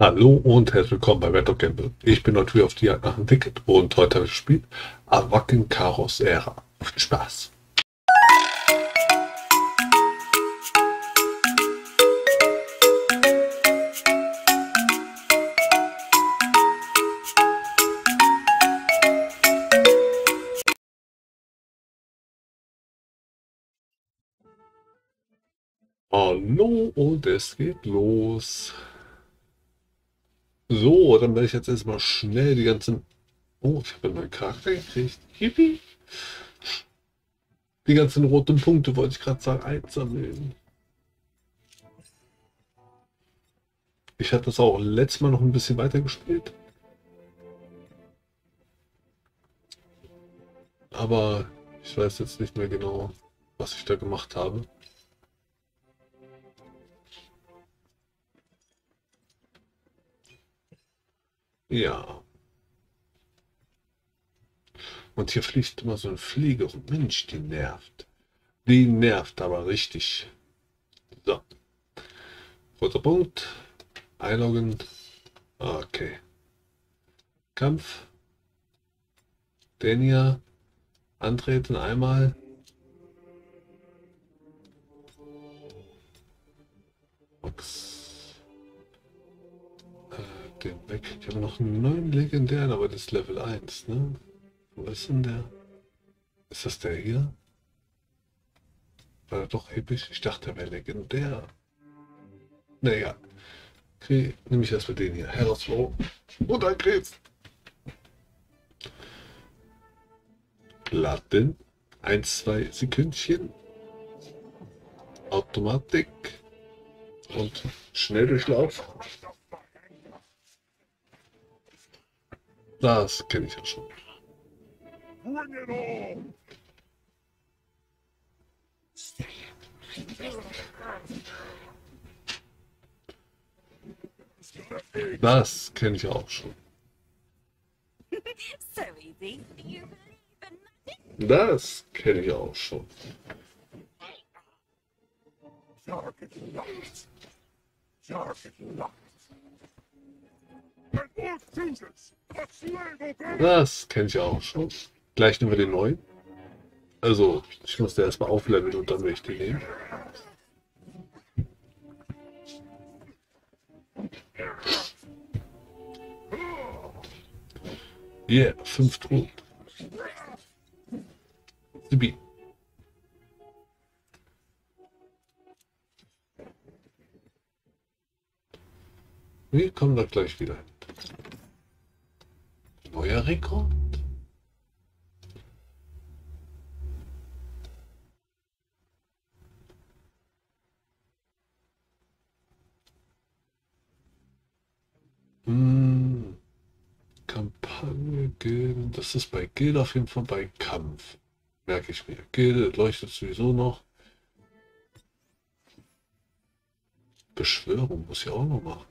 Hallo und herzlich willkommen bei Red Dog Gamble. Ich bin heute wieder auf die Jagd nach dem Ticket und heute habe ich gespielt Awaken Chaos Era. Viel Spaß! Hallo und es geht los. So, dann werde ich jetzt erstmal schnell die ganzen... Oh, ich habe einen Charakter gekriegt. Yippie. Die ganzen roten Punkte, wollte ich gerade sagen, einsammeln. Ich hatte das auch letztes Mal noch ein bisschen weiter gespielt. Aber ich weiß jetzt nicht mehr genau, was ich da gemacht habe. Ja. Und hier fliegt immer so ein Flieger. Mensch, die nervt. Die nervt aber richtig. So. Roter Punkt. Einloggen. Okay. Kampf. Den hier. Antreten einmal. Den weg. Ich habe noch einen neuen legendären, aber das ist Level 1, ne? Wo ist denn der? Ist das der hier? War er doch episch? Ich dachte, er wäre legendär. Naja. Okay, nehme ich erstmal den hier. Herausflow. Und ein Krebs. Laden. Ein, zwei Sekündchen. Automatik. Und Schnelldurchlauf. Das kenne ich ja schon. Das kenne ich auch schon. Das kenne ich auch schon. Das kenne ich auch schon. Gleich nehmen wir den neuen. Also, ich muss den erstmal aufleveln und dann will ich den nehmen. Yeah, fünf Truhen. Sibi. Wir kommen da gleich wieder hin. Neuer Rekord? Hm, Kampagne, Gilde. Das ist bei Gilde auf jeden Fall bei Kampf. Merke ich mir. Gilde leuchtet sowieso noch. Beschwörung muss ich auch noch machen.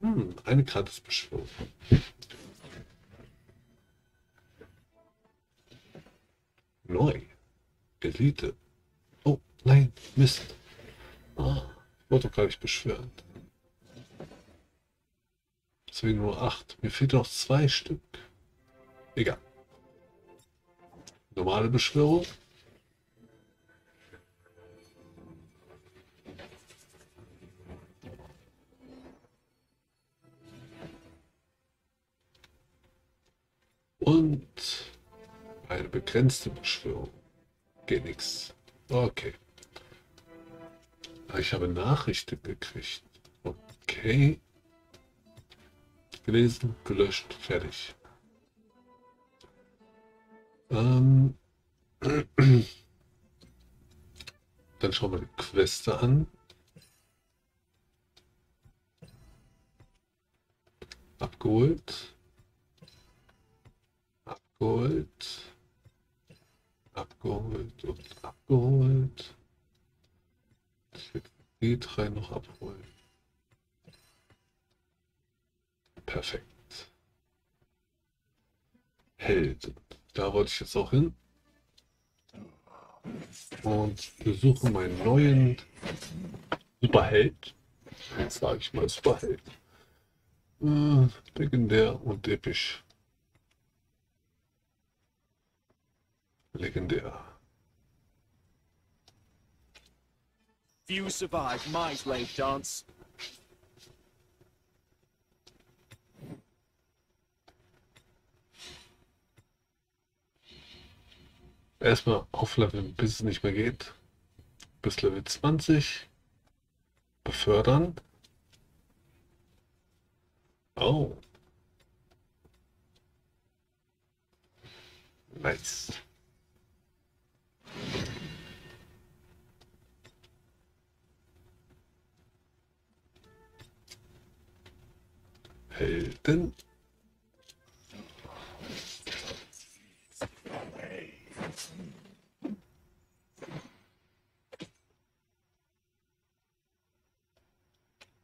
Hm, eine gratis Neu. Elite. Oh, nein, Mist. Ah, ich wurde doch gar nicht beschwört. Deswegen nur acht. Mir fehlt noch zwei Stück. Egal. Normale Beschwörung. Und begrenzte Beschwörung. Geht nichts. Okay. Ich habe Nachrichten gekriegt. Okay. Gelesen, gelöscht, fertig. Ähm. Dann schauen wir die Queste an. Abgeholt. Abgeholt. Abgeholt und abgeholt. Ich die drei noch abholen. Perfekt. Helden. Da wollte ich jetzt auch hin. Und besuche meinen neuen Superheld. Jetzt sage ich mal Superheld. Äh, legendär und episch. Legendär. Few survive my slave dance. Erstmal aufleveln, bis es nicht mehr geht. Bis Level 20. Befördern. Oh. Nice. Helden.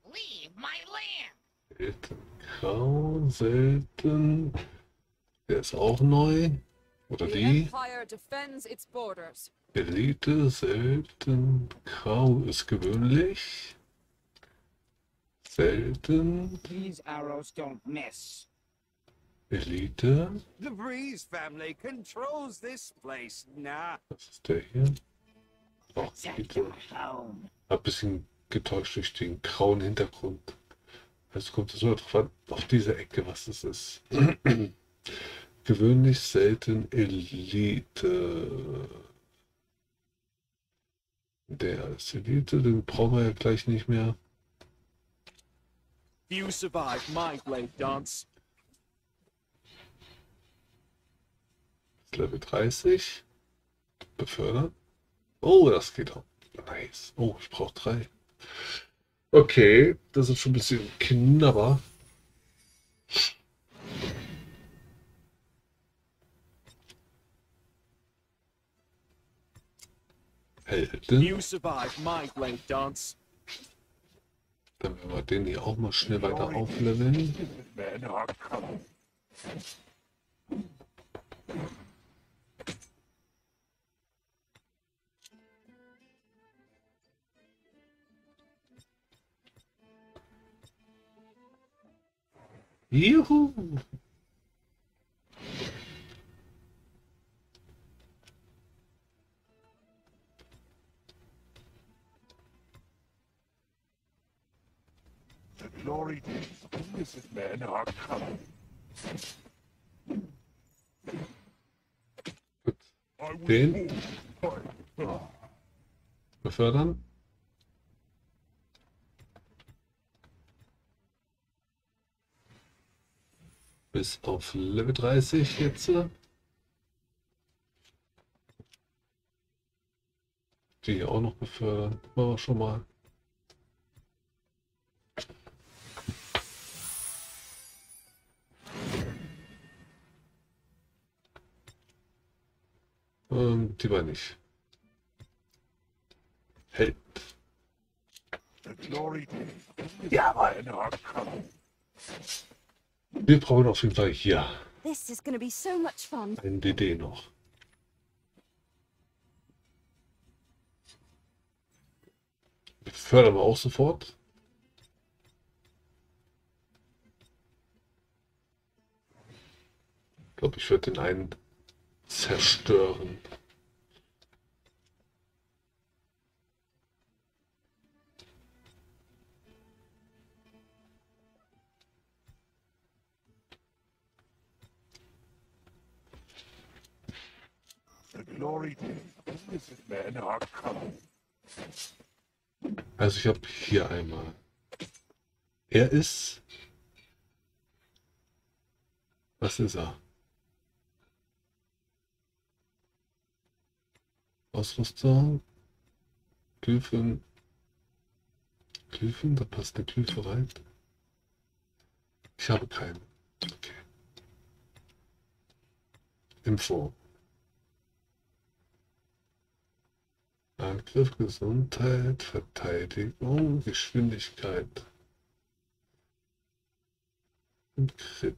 Leave my land. Selten grau, selten. Der ist auch neu. Oder The die. Empire defends its borders. Elite, selten, grau ist gewöhnlich. Selten, These arrows don't miss. Elite. The Breeze family controls this place. Nah. Was ist der hier? Auch Set Elite. Ein bisschen getäuscht durch den grauen Hintergrund. Also kommt es nur drauf an, auf diese Ecke, was es ist. Gewöhnlich selten Elite. Der ist Elite, den brauchen wir ja gleich nicht mehr. Few survive my slave dance. Level 30. Befördern. Oh, das geht auch. Nice. Oh, ich brauche drei. Okay, das ist schon ein bisschen knapper. Helden. Few survive my slave dance. Dann werden wir den hier auch mal schnell weiter aufleveln. Juhu! Gut. Den befördern. Bis auf Level 30 jetzt. Die auch noch befördern. Machen wir schon mal. Die war nicht. Innocent Jawohl. Wir brauchen auf jeden Fall hier This is going to be so much fun. ein DD noch. Fördern wir auch sofort. Ich glaube, ich würde den einen zerstören. Glory days are coming. Also ich habe hier einmal. Er ist. Was ist er? Ausrüstung. Glyphen. Glyphen? Da passt eine Glyphe rein. Ich habe keinen. Okay. Info. Angriff, Gesundheit, Verteidigung, Geschwindigkeit. Und Crit.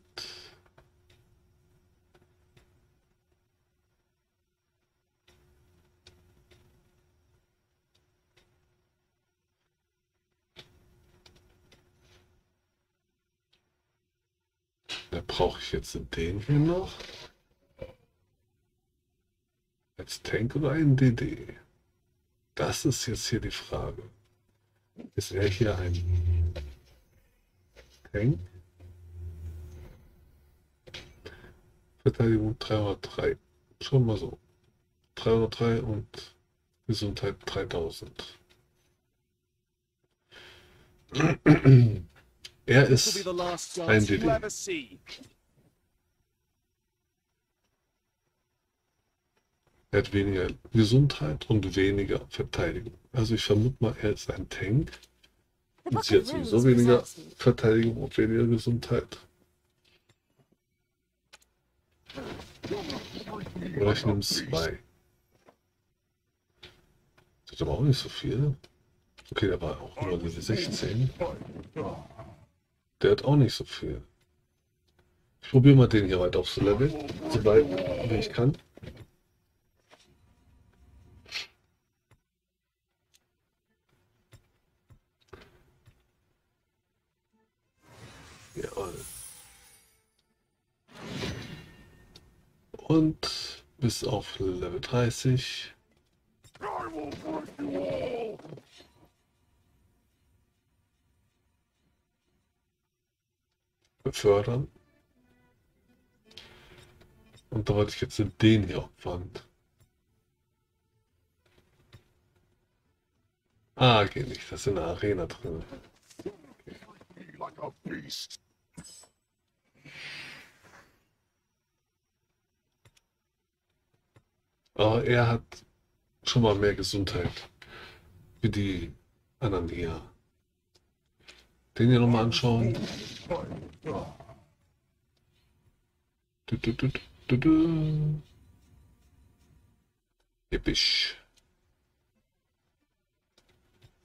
Brauche ich jetzt den hier noch? Als Tank oder ein DD? Das ist jetzt hier die Frage. Ist er hier ein Tank? Verteidigung 303. Schon mal so. 303 und Gesundheit 3000. Er ist ein DD. Er hat weniger Gesundheit und weniger Verteidigung. Also ich vermute mal, er ist ein Tank. Und sie hat sowieso weniger. Verteidigung und weniger Gesundheit. Oder ich nehme zwei. Das ist aber auch nicht so viel. Okay, der war auch nur Level 16. Der hat auch nicht so viel. Ich probiere mal den hier weiter aufs Level, so weit wie ich kann. Und bis auf Level 30. I will break you all. befördern. Und da wollte ich jetzt den hier opfern. Ah, geht nicht. Das ist in der Arena drin. Be Aber er hat schon mal mehr Gesundheit. Wie die anderen hier. Den hier nochmal anschauen. Du, du, du, du, du. Episch.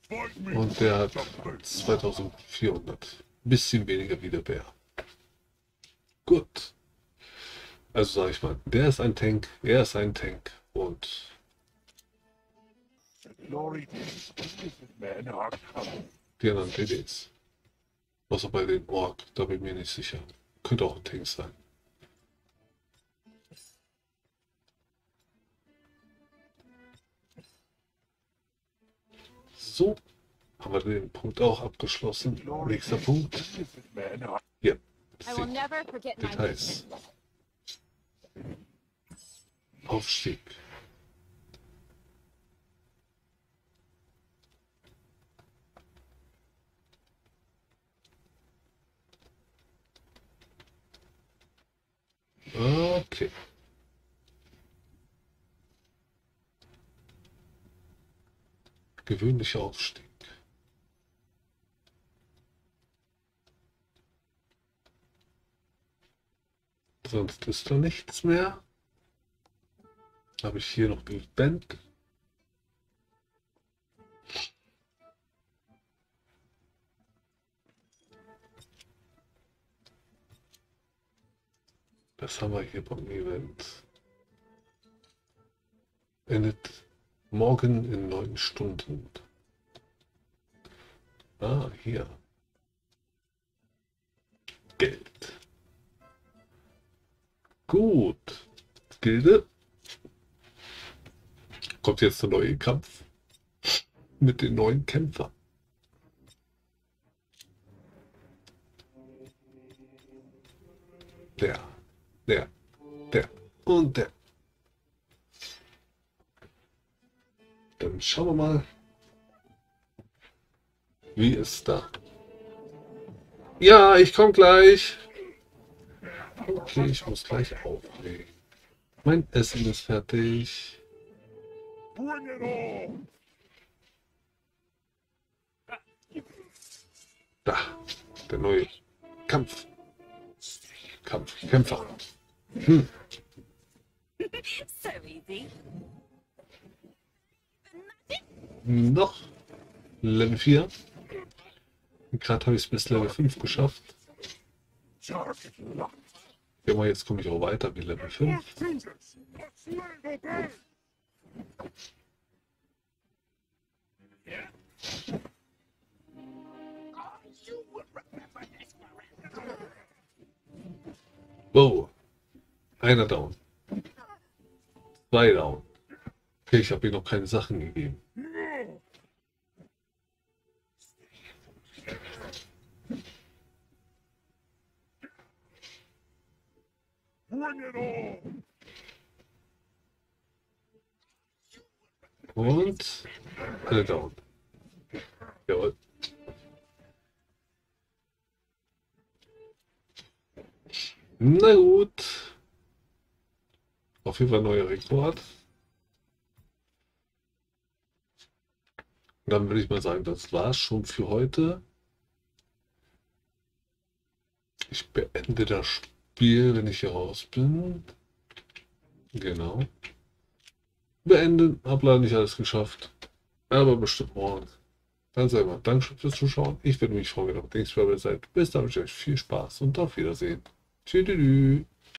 Und der hat 2400. Bisschen weniger wie der Bär. Gut. Also sage ich mal, der ist ein Tank, er ist ein Tank coming. die anderen DDs. Außer bei den Ork, da bin ich mir nicht sicher. Könnte auch ein Tank sein. So, haben wir den Punkt auch abgeschlossen. Nächster Punkt. of innocent men are Ja, I will never forget my Details. mission. Aufstieg. Okay. Gewöhnlicher Aufstieg. Sonst ist da nichts mehr. Habe ich hier noch gebannt. Das haben wir hier beim Event. Endet morgen in neun Stunden. Ah, hier. Geld. Gut. Gilde. Kommt jetzt der neue Kampf mit den neuen Kämpfern. Der, der, der und der. Dann schauen wir mal, wie es da. Ja, ich komme gleich. Okay, ich muss gleich auflegen. Mein Essen ist fertig. Da, der neue Kampf. Kampf, Kämpfer. So easy. Noch Level 4. Gerade habe ich es bis Level 5 geschafft. Ja, jetzt komme ich auch weiter wie Level 5. Jesus. Let's land the band. Wow. Einer down. Zwei down. Okay, ich habe ihm noch keine Sachen gegeben. Und alle down. Jawohl. Na gut. Auf jeden Fall neuer Rekord. Dann würde ich mal sagen, das war's schon für heute. Ich beende das Spiel, wenn ich hier raus bin. Genau. Beenden. Hab leider nicht alles geschafft. Aber bestimmt morgen. Dann selber. Dankeschön fürs Zuschauen. Ich würde mich freuen, wenn ihr auf Dings seid. Bis dann wünsche ich euch viel Spaß und auf Wiedersehen. Tschüss.